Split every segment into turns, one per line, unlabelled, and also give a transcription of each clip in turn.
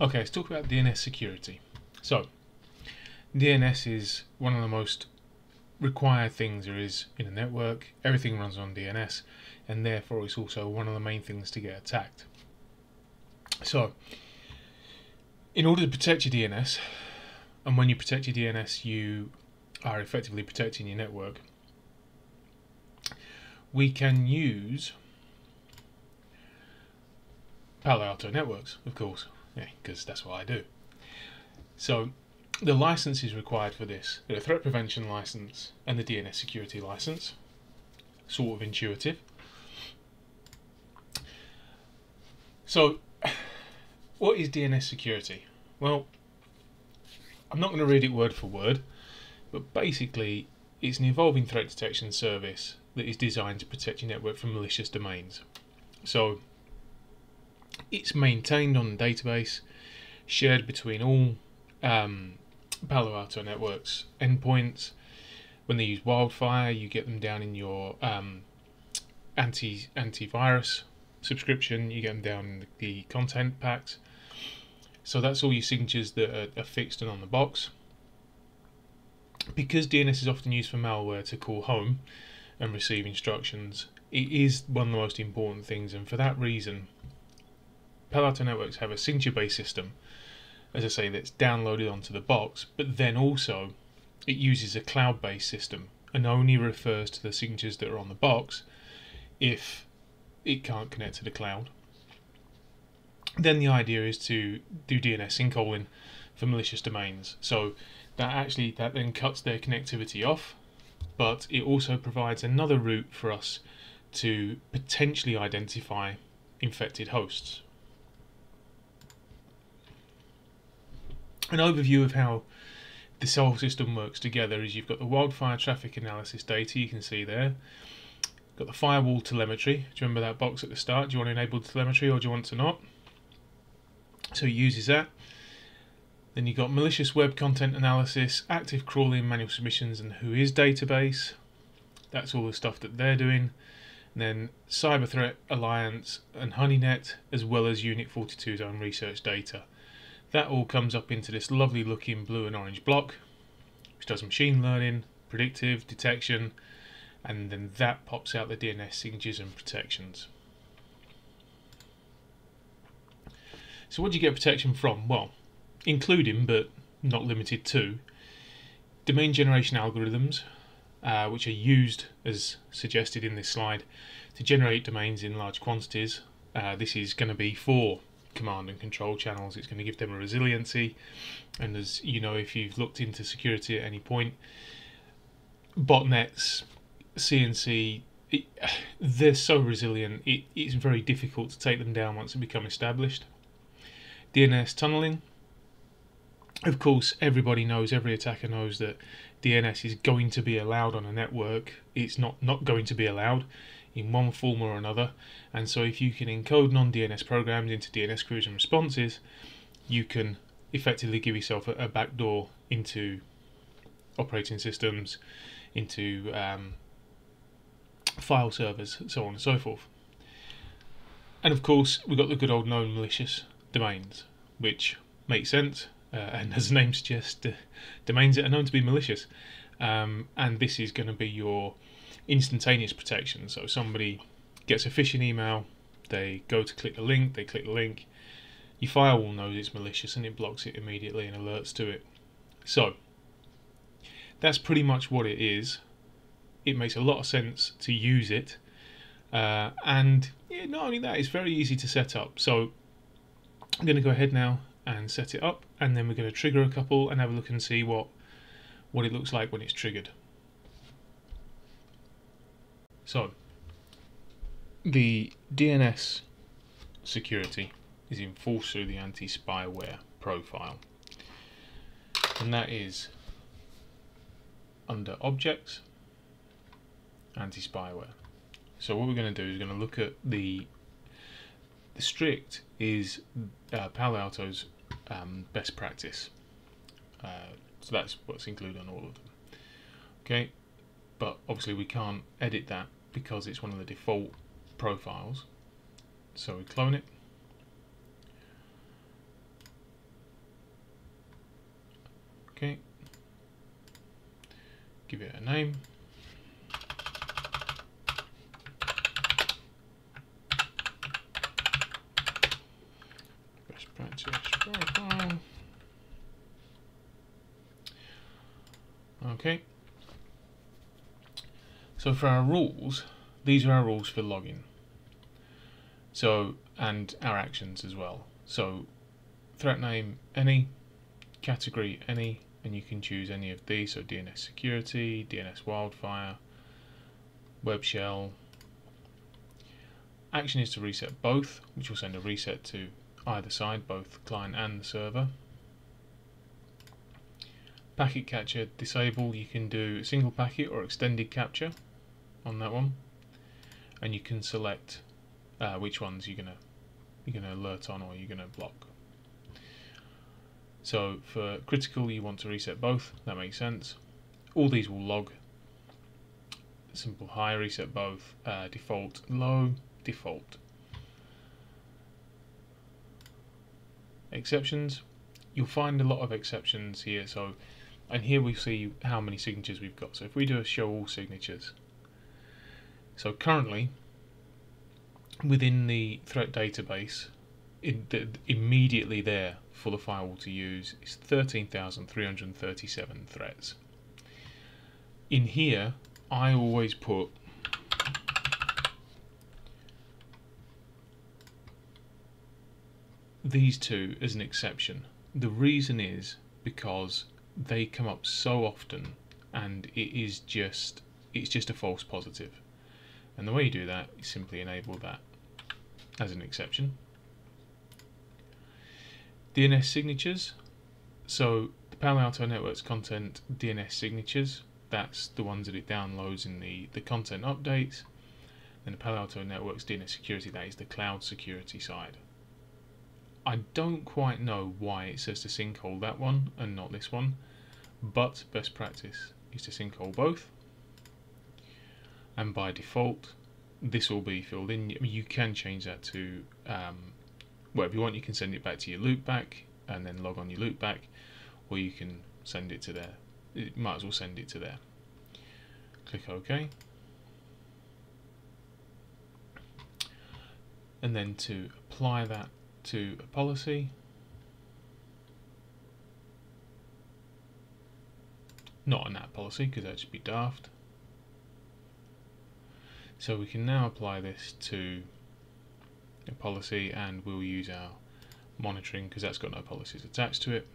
Okay, let's talk about DNS security. So, DNS is one of the most required things there is in a network. Everything runs on DNS, and therefore it's also one of the main things to get attacked. So, in order to protect your DNS, and when you protect your DNS, you are effectively protecting your network. We can use Palo Alto Networks, of course, because yeah, that's what I do. So the license is required for this. The threat prevention license and the DNS security license. Sort of intuitive. So, what is DNS security? Well, I'm not going to read it word for word, but basically, it's an evolving threat detection service that is designed to protect your network from malicious domains. So, it's maintained on a database, shared between all um, Palo Alto Networks endpoints. When they use Wildfire, you get them down in your um, anti antivirus subscription. You get them down in the, the content packs. So that's all your signatures that are, are fixed and on the box. Because DNS is often used for malware to call home and receive instructions, it is one of the most important things, and for that reason, Palo Alto Networks have a signature-based system, as I say, that's downloaded onto the box, but then also it uses a cloud-based system and only refers to the signatures that are on the box if it can't connect to the cloud. Then the idea is to do DNS sinkholing for malicious domains. So that actually that then cuts their connectivity off, but it also provides another route for us to potentially identify infected hosts. An overview of how this whole system works together is you've got the wildfire traffic analysis data you can see there. Got the firewall telemetry. Do you remember that box at the start? Do you want to enable telemetry or do you want to not? So he uses that. Then you've got malicious web content analysis, active crawling, manual submissions, and WHOIS database. That's all the stuff that they're doing. And then Cyber Threat Alliance and HoneyNet, as well as Unit 42's own research data. That all comes up into this lovely looking blue and orange block, which does machine learning, predictive, detection, and then that pops out the DNS signatures and protections. So what do you get protection from? Well, including but not limited to domain generation algorithms, uh, which are used as suggested in this slide to generate domains in large quantities. Uh, this is going to be for command and control channels. It's going to give them a resiliency. And as you know, if you've looked into security at any point, botnets, CNC, it, they're so resilient. It, it's very difficult to take them down once they become established. DNS tunneling. Of course, everybody knows, every attacker knows that DNS is going to be allowed on a network. It's not, not going to be allowed in one form or another. And so if you can encode non-DNS programs into DNS queries and responses, you can effectively give yourself a, a backdoor into operating systems, into um, file servers, so on and so forth. And of course, we've got the good old known malicious domains, which makes sense. Uh, and as the name suggests, uh, domains that are known to be malicious. Um, and this is going to be your instantaneous protection. So somebody gets a phishing email, they go to click the link, they click the link, your firewall knows it's malicious and it blocks it immediately and alerts to it. So that's pretty much what it is. It makes a lot of sense to use it. Uh, and yeah, not only that, it's very easy to set up. So I'm going to go ahead now and set it up and then we're going to trigger a couple and have a look and see what what it looks like when it's triggered. So the DNS security is enforced through the anti-spyware profile and that is under objects anti-spyware so what we're going to do is we're going to look at the the strict is uh, Palo Alto's um, best practice. Uh, so that's what's included on all of them. Okay, but obviously we can't edit that because it's one of the default profiles. So we clone it. Okay. Give it a name. Best practice profile. Okay. So for our rules, these are our rules for logging. So, and our actions as well. So, threat name, any, category, any, and you can choose any of these. So DNS security, DNS wildfire, web shell. Action is to reset both, which will send a reset to either side, both client and the server. Packet capture disable, you can do single packet or extended capture on that one, and you can select uh, which ones you're gonna you're gonna alert on or you're gonna block. So for critical, you want to reset both. That makes sense. All these will log. Simple high reset both. Uh, default low default. Exceptions. You'll find a lot of exceptions here. So and here we see how many signatures we've got. So if we do a show all signatures, so currently within the threat database, the, immediately there for the firewall to use is 13,337 threats. In here, I always put these two as an exception. The reason is because they come up so often and it is just it's just a false positive and the way you do that is simply enable that as an exception. DNS signatures. So the Palo Alto Networks content DNS signatures that's the ones that it downloads in the the content updates. And the Palo Alto Networks DNS security that is the cloud security side. I don't quite know why it says to sinkhole that one and not this one, but best practice is to sinkhole both. And by default, this will be filled in. You can change that to um, whatever you want. You can send it back to your loopback and then log on your loopback, or you can send it to there. You might as well send it to there. Click OK. And then to apply that to a policy. Not a NAT policy because that should be daft. So we can now apply this to a policy and we'll use our monitoring because that's got no policies attached to it.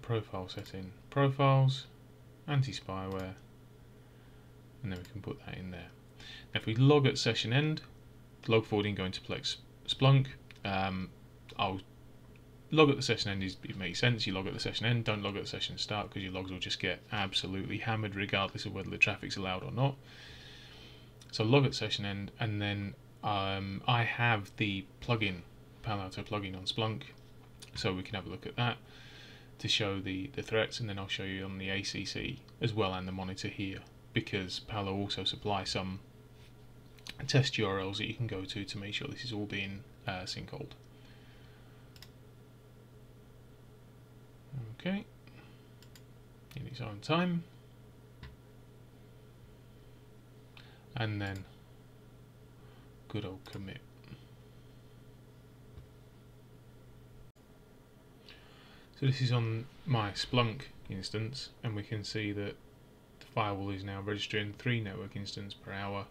profile setting profiles, anti-spyware, and then we can put that in there. Now if we log at session end, log forwarding going to Plex Splunk, um, I'll log at the session end is, it makes sense, you log at the session end, don't log at the session start because your logs will just get absolutely hammered regardless of whether the traffic's allowed or not. So log at session end and then um, I have the plugin, Palo Alto plugin on Splunk, so we can have a look at that to show the, the threats and then I'll show you on the ACC as well and the monitor here because Palo also supply some test URLs that you can go to to make sure this is all being uh. Okay, in its own time. And then good old commit. So this is on my Splunk instance and we can see that the firewall is now registering three network instances per hour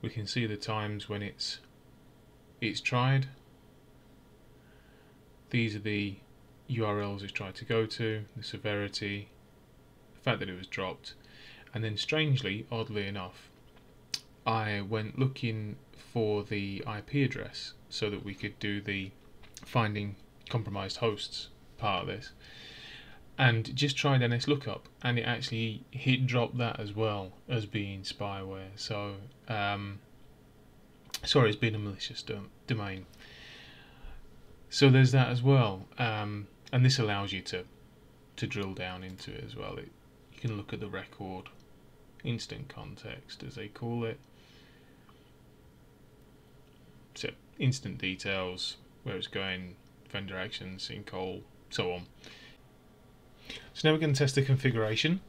we can see the times when it's it's tried these are the URLs it's tried to go to the severity the fact that it was dropped. And then strangely oddly enough I went looking for the IP address so that we could do the finding compromised hosts part of this and just tried NS lookup and it actually hit drop that as well as being spyware. So um, sorry it's been a malicious dom domain. So there's that as well. Um, and this allows you to to drill down into it as well it, you can look at the record instant context as they call it so instant details where it's going, vendor actions, sinkhole, so on. So now we're going to test the configuration.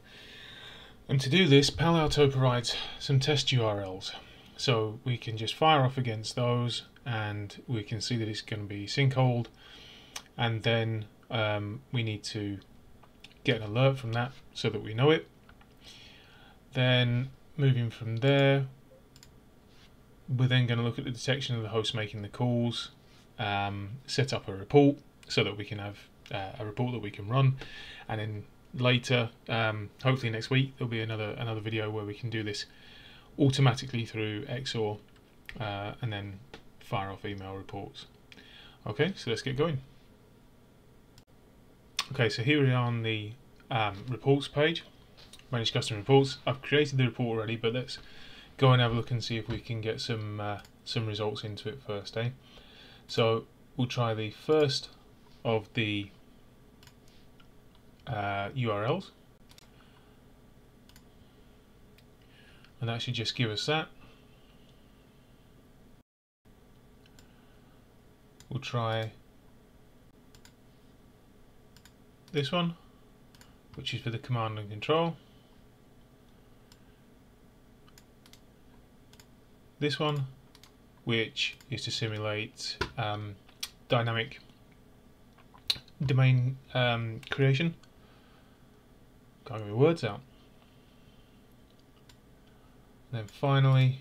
And to do this, Palo Alto provides some test URLs. So we can just fire off against those and we can see that it's going to be sinkholed and then um, we need to get an alert from that so that we know it. Then moving from there, we're then going to look at the detection of the host making the calls, um, set up a report so that we can have uh, a report that we can run, and then later, um, hopefully next week, there'll be another another video where we can do this automatically through XSOAR uh, and then fire off email reports. Okay, so let's get going. Okay, so here we are on the um, reports page, manage custom reports. I've created the report already, but let's go and have a look and see if we can get some uh, some results into it first, eh? So we'll try the first of the uh, URLs. And that should just give us that. We'll try this one, which is for the command and control. This one, which is to simulate um, dynamic domain um, creation. Can't get my words out. And then finally,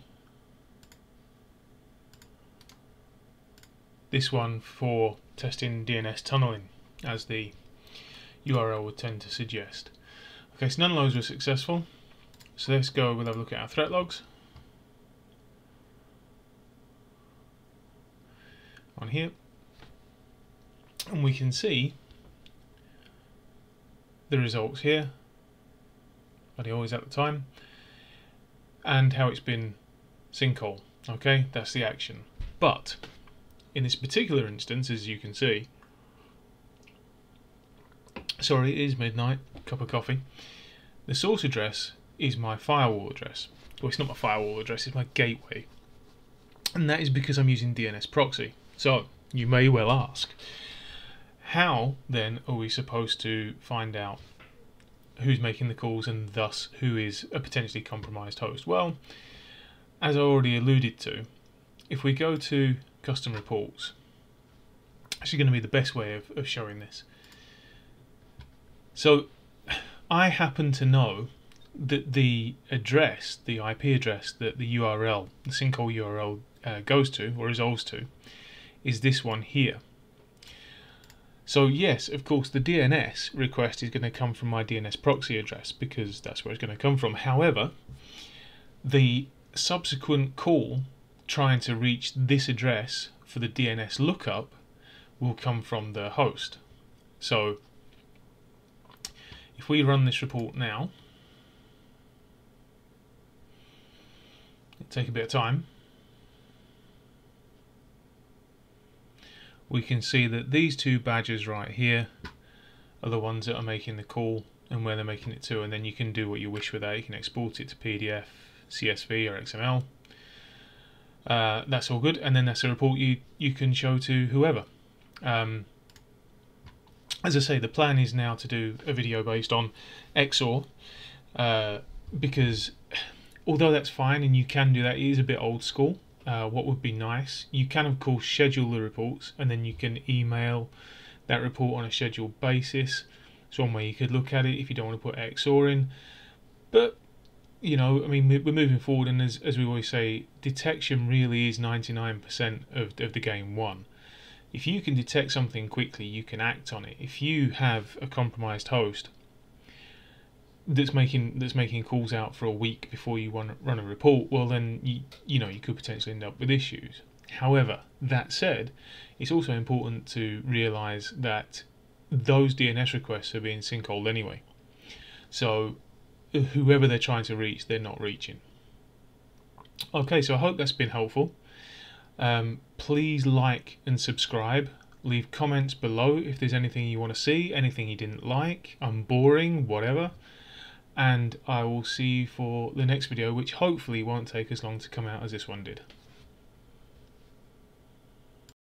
this one for testing DNS tunneling, as the URL would tend to suggest. Okay, so none of those were successful. So let's go and have a look at our threat logs. On here. And we can see the results here, but always at the time, and how it's been sinkhole. Okay, that's the action. But in this particular instance, as you can see, sorry, it is midnight, cup of coffee. The source address is my firewall address. Well, it's not my firewall address, it's my gateway. And that is because I'm using DNS proxy. So, you may well ask, how then are we supposed to find out who's making the calls and thus who is a potentially compromised host? Well, as I already alluded to, if we go to custom reports, actually going to be the best way of, of showing this. So I happen to know that the address, the IP address that the URL, the sinkhole URL uh, goes to or resolves to, is this one here. So yes, of course, the DNS request is going to come from my DNS proxy address because that's where it's going to come from. However, the subsequent call trying to reach this address for the DNS lookup will come from the host. So if we run this report now, it'll take a bit of time. We can see that these two badges right here are the ones that are making the call and where they're making it to and then you can do what you wish with that. You can export it to PDF, CSV or XML. Uh, that's all good and then that's a report you, you can show to whoever. Um, as I say, the plan is now to do a video based on XSOAR uh, because although that's fine and you can do that, it is a bit old school. Uh, what would be nice, you can of course schedule the reports and then you can email that report on a scheduled basis. It's one way you could look at it if you don't want to put XSOAR in. But, you know, I mean, we're moving forward and as, as we always say, detection really is 99% of, of the game won if you can detect something quickly, you can act on it. If you have a compromised host that's making that's making calls out for a week before you to run a report, well then you you know you could potentially end up with issues. However, that said, it's also important to realize that those DNS requests are being sinkholed anyway. So whoever they're trying to reach, they're not reaching. Okay, so I hope that's been helpful. Um, please like and subscribe. Leave comments below if there's anything you want to see, anything you didn't like, I'm boring, whatever. And I will see you for the next video, which hopefully won't take as long to come out as this one did.